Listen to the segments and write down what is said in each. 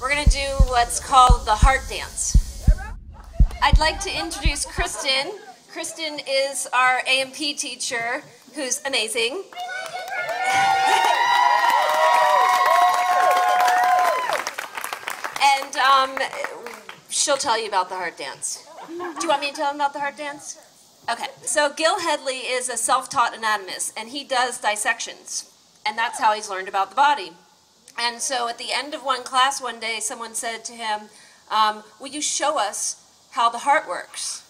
We're going to do what's called the heart dance. I'd like to introduce Kristen. Kristen is our A&P teacher who's amazing. and um, she'll tell you about the heart dance. Do you want me to tell them about the heart dance? Okay, so Gil Hedley is a self-taught anatomist, and he does dissections, and that's how he's learned about the body. And so at the end of one class one day, someone said to him, um, will you show us how the heart works?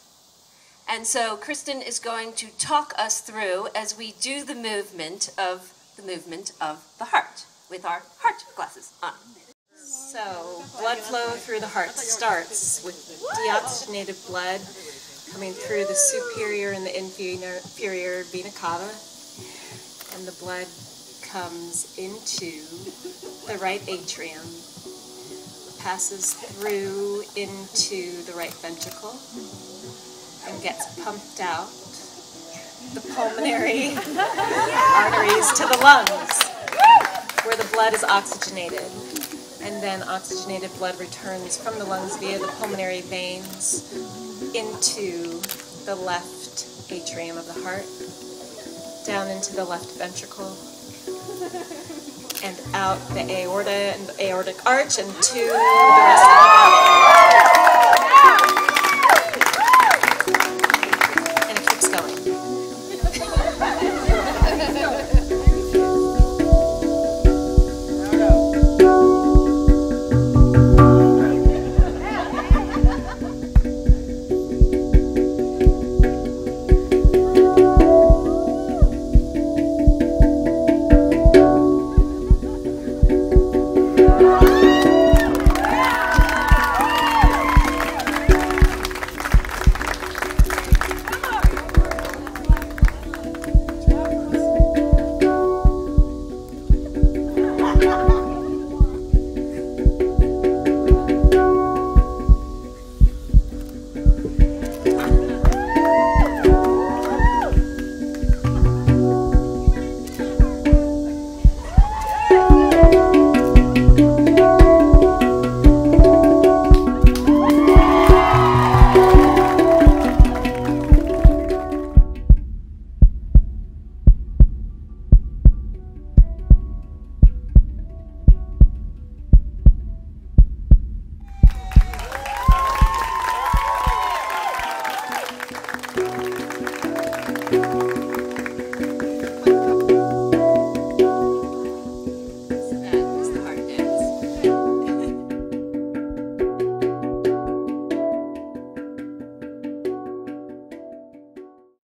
And so Kristen is going to talk us through as we do the movement of the movement of the heart with our heart glasses on. So, blood flow through the heart starts with deoxygenated blood coming through the superior and the inferior vena cava, and the blood comes into the right atrium, passes through into the right ventricle, and gets pumped out the pulmonary arteries to the lungs, where the blood is oxygenated. And then oxygenated blood returns from the lungs via the pulmonary veins into the left atrium of the heart, down into the left ventricle, and out the aorta and aortic arch and to the rest of the body.